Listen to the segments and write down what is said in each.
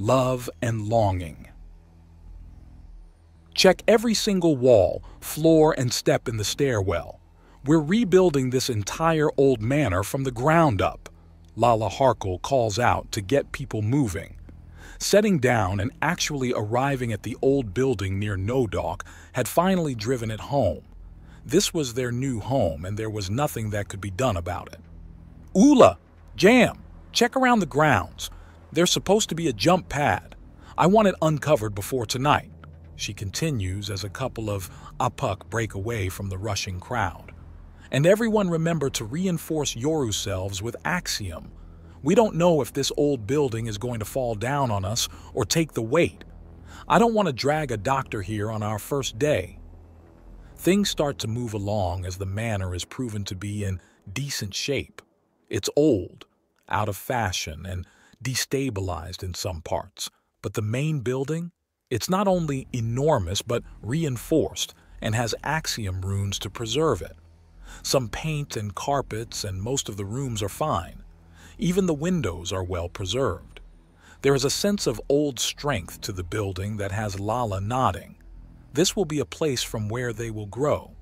love, and longing. Check every single wall, floor, and step in the stairwell. We're rebuilding this entire old manor from the ground up, Lala Harkle calls out to get people moving. Setting down and actually arriving at the old building near Nodok had finally driven it home. This was their new home, and there was nothing that could be done about it. Ula! Jam! Check around the grounds. There's supposed to be a jump pad. I want it uncovered before tonight. She continues as a couple of Apuk break away from the rushing crowd. And everyone remember to reinforce yourselves with axiom. We don't know if this old building is going to fall down on us or take the weight. I don't want to drag a doctor here on our first day. Things start to move along as the manor is proven to be in decent shape. It's old, out of fashion, and destabilized in some parts. But the main building, it's not only enormous but reinforced and has axiom runes to preserve it. Some paint and carpets and most of the rooms are fine. Even the windows are well preserved. There is a sense of old strength to the building that has Lala nodding. This will be a place from where they will grow.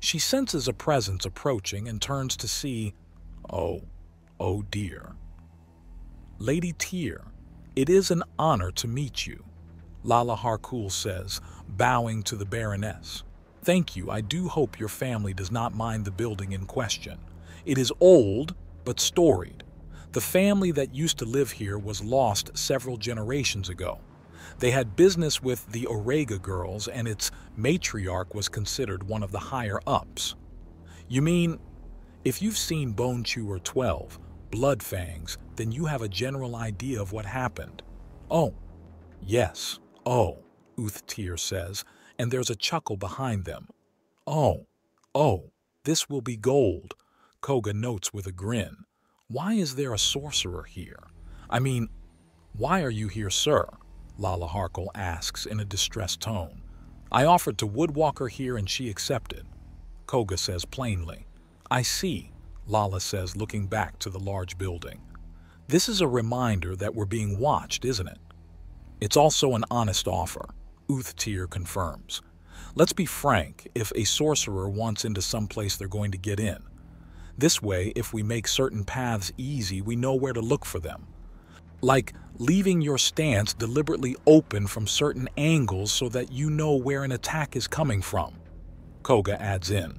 She senses a presence approaching and turns to see, oh, oh dear. Lady Tyr, it is an honor to meet you, Lala Harkul says, bowing to the Baroness. Thank you. I do hope your family does not mind the building in question. It is old, but storied. The family that used to live here was lost several generations ago. They had business with the Orega girls, and its matriarch was considered one of the higher ups. You mean, if you've seen Bone Chewer 12, Blood Fangs, then you have a general idea of what happened. Oh, yes, oh, Uth Tyr says, and there's a chuckle behind them. Oh, oh, this will be gold, Koga notes with a grin. Why is there a sorcerer here? I mean, why are you here, sir? Lala Harkle asks in a distressed tone. I offered to woodwalk her here and she accepted. Koga says plainly. I see, Lala says looking back to the large building. This is a reminder that we're being watched, isn't it? It's also an honest offer. Uthtir confirms. Let's be frank, if a sorcerer wants into some place they're going to get in. This way, if we make certain paths easy, we know where to look for them. Like leaving your stance deliberately open from certain angles so that you know where an attack is coming from. Koga adds in.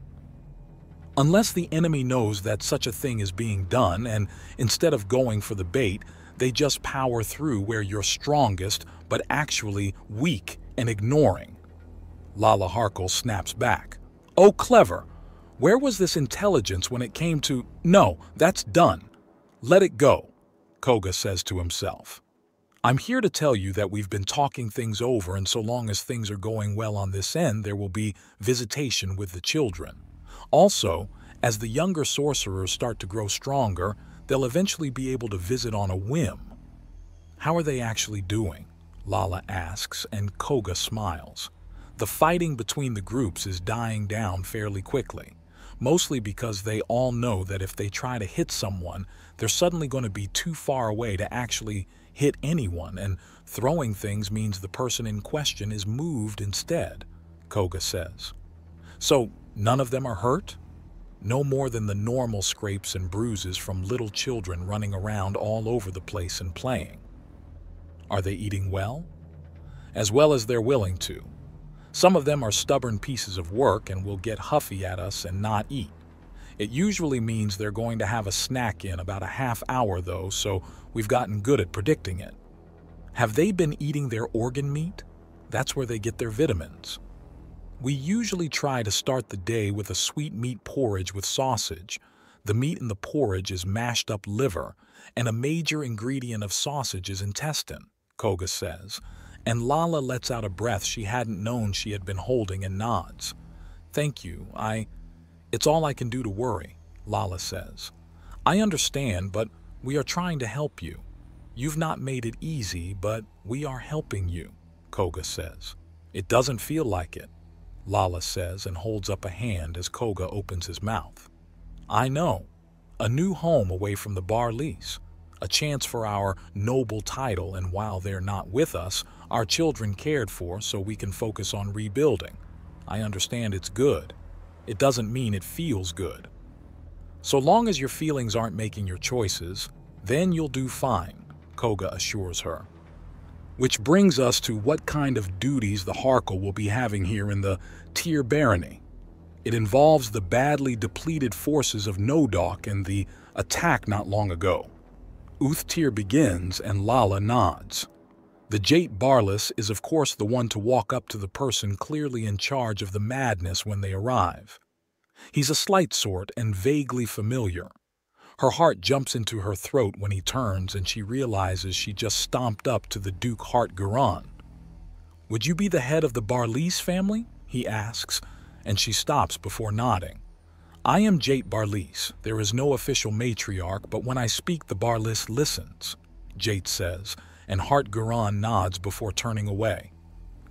Unless the enemy knows that such a thing is being done, and instead of going for the bait, they just power through where you're strongest but actually weak and ignoring. Lala Harkle snaps back. Oh, clever. Where was this intelligence when it came to, no, that's done. Let it go, Koga says to himself. I'm here to tell you that we've been talking things over and so long as things are going well on this end, there will be visitation with the children. Also, as the younger sorcerers start to grow stronger, they'll eventually be able to visit on a whim. How are they actually doing? Lala asks, and Koga smiles. The fighting between the groups is dying down fairly quickly, mostly because they all know that if they try to hit someone, they're suddenly going to be too far away to actually hit anyone, and throwing things means the person in question is moved instead, Koga says. So, none of them are hurt? No more than the normal scrapes and bruises from little children running around all over the place and playing. Are they eating well? As well as they're willing to. Some of them are stubborn pieces of work and will get huffy at us and not eat. It usually means they're going to have a snack in about a half hour though, so we've gotten good at predicting it. Have they been eating their organ meat? That's where they get their vitamins. We usually try to start the day with a sweet meat porridge with sausage. The meat in the porridge is mashed up liver, and a major ingredient of sausage is intestine. Koga says, and Lala lets out a breath she hadn't known she had been holding and nods. Thank you, I... It's all I can do to worry, Lala says. I understand, but we are trying to help you. You've not made it easy, but we are helping you, Koga says. It doesn't feel like it, Lala says and holds up a hand as Koga opens his mouth. I know. A new home away from the Barlas. a chance for our noble title, and while they're not with us, our children cared for so we can focus on rebuilding. I understand it's good. It doesn't mean it feels good. So long as your feelings aren't making your choices, then you'll do fine, Koga assures her. Which brings us to what kind of duties the Harkle will be having here in the Tyr Barony. It involves the badly depleted forces of Nodok and the attack not long ago. Uthtir begins and Lala nods. The Jate Barlas is of course the one to walk up to the person clearly in charge of the madness when they arrive. He's a slight sort and vaguely familiar. Her heart jumps into her throat when he turns and she realizes she just stomped up to the Duke Hart Guran. Would you be the head of the Barlis family? he asks, and she stops before nodding. I am Jate Barlis. There is no official matriarch, but when I speak, the Barlis listens, Jate says, and Hart Guran nods before turning away.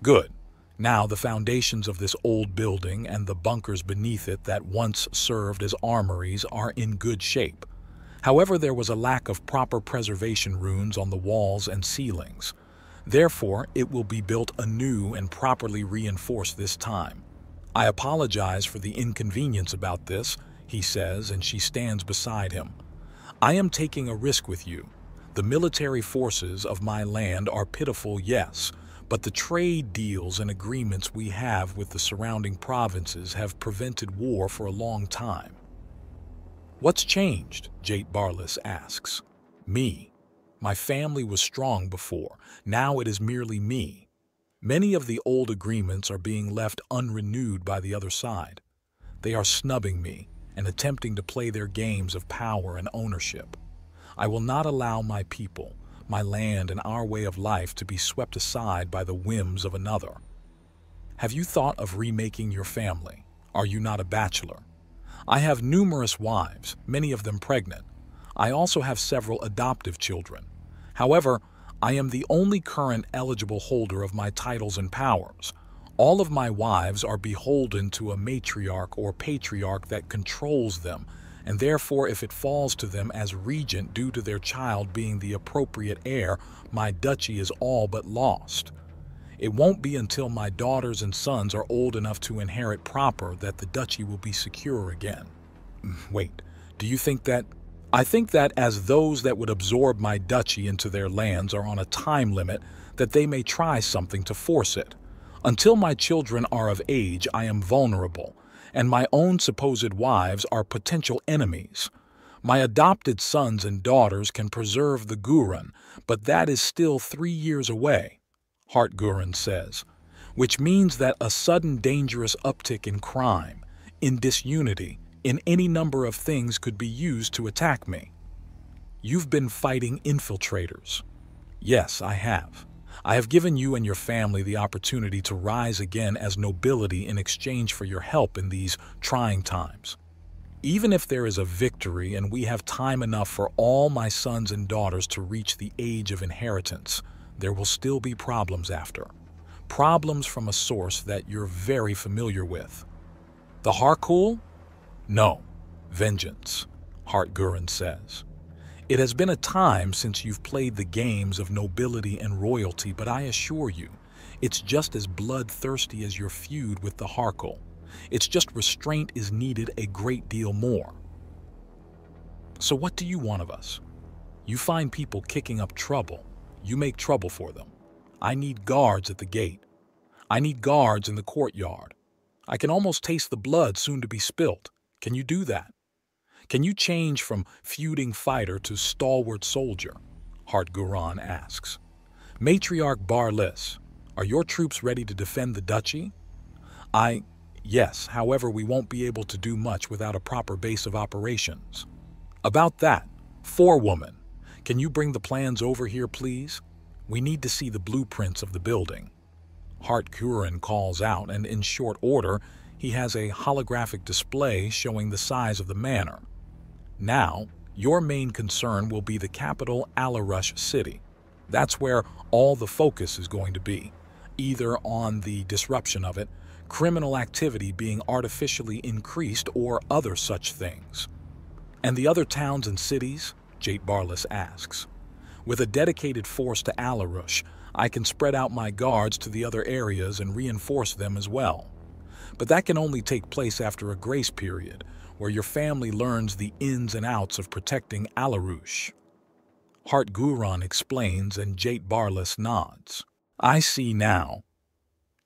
Good. Now the foundations of this old building and the bunkers beneath it that once served as armories are in good shape. However, there was a lack of proper preservation runes on the walls and ceilings. Therefore, it will be built anew and properly reinforced this time. I apologize for the inconvenience about this, he says, and she stands beside him. I am taking a risk with you. The military forces of my land are pitiful, yes, but the trade deals and agreements we have with the surrounding provinces have prevented war for a long time. What's changed? Jate Barlas asks. Me. My family was strong before. Now it is merely me. Many of the old agreements are being left unrenewed by the other side. They are snubbing me and attempting to play their games of power and ownership. I will not allow my people, my land, and our way of life to be swept aside by the whims of another. Have you thought of remaking your family? Are you not a bachelor? I have numerous wives, many of them pregnant. I also have several adoptive children. However, I am the only current eligible holder of my titles and powers. All of my wives are beholden to a matriarch or patriarch that controls them, and therefore if it falls to them as regent due to their child being the appropriate heir, my duchy is all but lost. It won't be until my daughters and sons are old enough to inherit proper that the duchy will be secure again. Wait, do you think that I think that as those that would absorb my duchy into their lands are on a time limit, that they may try something to force it. Until my children are of age, I am vulnerable, and my own supposed wives are potential enemies. My adopted sons and daughters can preserve the Guran, but that is still three years away, Hart Guran says, which means that a sudden dangerous uptick in crime, in disunity, in any number of things could be used to attack me. You've been fighting infiltrators. Yes, I have. I have given you and your family the opportunity to rise again as nobility in exchange for your help in these trying times. Even if there is a victory and we have time enough for all my sons and daughters to reach the age of inheritance, there will still be problems after. Problems from a source that you're very familiar with. The Harkul no, vengeance, Hart Guran says. It has been a time since you've played the games of nobility and royalty, but I assure you, it's just as bloodthirsty as your feud with the Harkle. It's just restraint is needed a great deal more. So what do you want of us? You find people kicking up trouble. You make trouble for them. I need guards at the gate. I need guards in the courtyard. I can almost taste the blood soon to be spilt. Can you do that? Can you change from feuding fighter to stalwart soldier? Hart Guran asks. Matriarch Barlis, are your troops ready to defend the duchy? I, yes, however, we won't be able to do much without a proper base of operations. About that, forewoman, can you bring the plans over here, please? We need to see the blueprints of the building. Hart Guran calls out, and in short order, he has a holographic display showing the size of the manor. Now, your main concern will be the capital Alarush city. That's where all the focus is going to be, either on the disruption of it, criminal activity being artificially increased, or other such things. And the other towns and cities, Jate Barlas asks. With a dedicated force to Alarush, I can spread out my guards to the other areas and reinforce them as well. But that can only take place after a grace period, where your family learns the ins and outs of protecting Alarush. Hart Guron explains and Jate Barlas nods. I see now.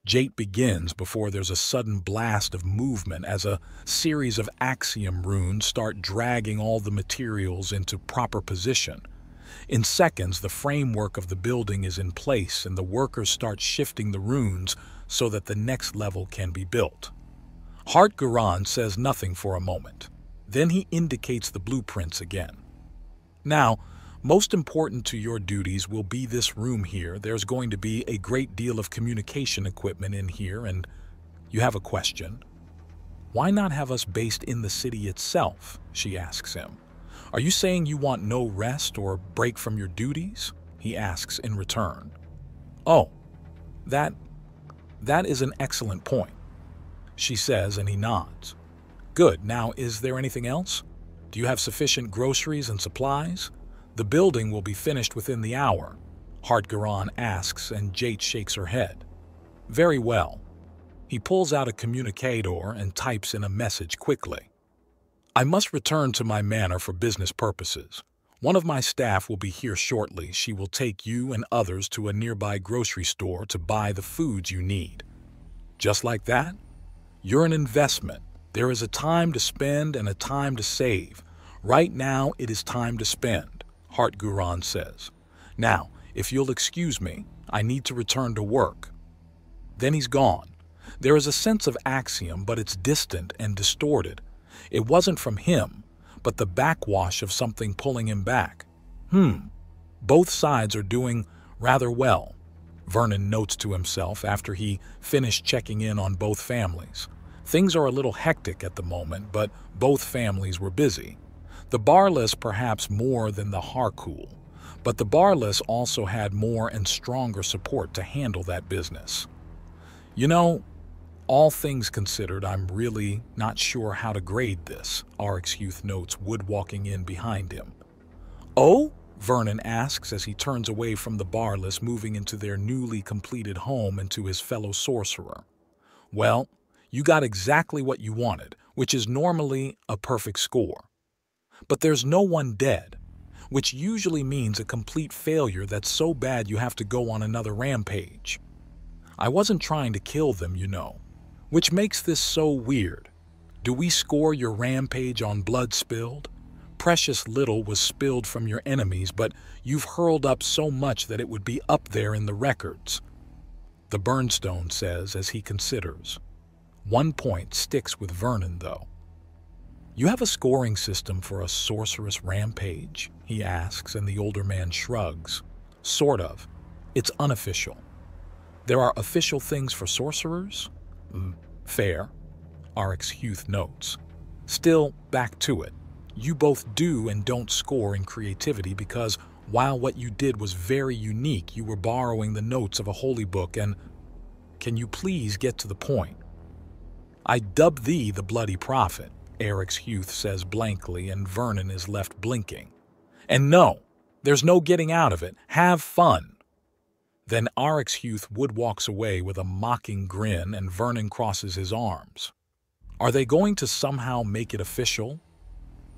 Jate begins before there's a sudden blast of movement as a series of axiom runes start dragging all the materials into proper position. In seconds, the framework of the building is in place and the workers start shifting the runes so that the next level can be built. Hart Guron says nothing for a moment. Then he indicates the blueprints again. Now, most important to your duties will be this room here. There's going to be a great deal of communication equipment in here, and you have a question. Why not have us based in the city itself? She asks him. Are you saying you want no rest or break from your duties? He asks in return. Oh, that, that is an excellent point, she says, and he nods. Good. Now, is there anything else? Do you have sufficient groceries and supplies? The building will be finished within the hour, Hart Guron asks, and Jate shakes her head. Very well. He pulls out a communicator and types in a message quickly. I must return to my manor for business purposes. One of my staff will be here shortly. She will take you and others to a nearby grocery store to buy the foods you need. Just like that? You're an investment. There is a time to spend and a time to save. Right now, it is time to spend. Hart Guron says. Now, if you'll excuse me, I need to return to work. Then he's gone. There is a sense of axiom, but it's distant and distorted. It wasn't from him, but the backwash of something pulling him back. Hmm, both sides are doing rather well, Vernon notes to himself after he finished checking in on both families. Things are a little hectic at the moment, but both families were busy. The Barlas perhaps more than the Harcool, but the Barlas also had more and stronger support to handle that business. You know, all things considered, I'm really not sure how to grade this, Oryx Youth notes Wood walking in behind him. Oh? Vernon asks as he turns away from the Barlas moving into their newly completed home and to his fellow sorcerer. Well, you got exactly what you wanted, which is normally a perfect score. But there's no one dead, which usually means a complete failure that's so bad you have to go on another rampage. I wasn't trying to kill them, you know, which makes this so weird. Do we score your rampage on blood spilled? Precious little was spilled from your enemies, but you've hurled up so much that it would be up there in the records. The Burnstone says as he considers. One point sticks with Vernon, though. You have a scoring system for a sorceress rampage? He asks, and the older man shrugs. Sort of. It's unofficial. There are official things for sorcerers? Mm, fair. Oryx Huth notes. Still, back to it. You both do and don't score in creativity because while what you did was very unique, you were borrowing the notes of a holy book and... Can you please get to the point? I dub thee the bloody prophet. Eric's youth says blankly, and Vernon is left blinking. And no, there's no getting out of it. Have fun. Then Arix Youth Wood walks away with a mocking grin, and Vernon crosses his arms. Are they going to somehow make it official?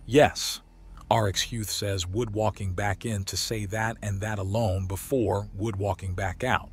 Yes, Arix Youth says, Wood walking back in to say that and that alone before Wood walking back out.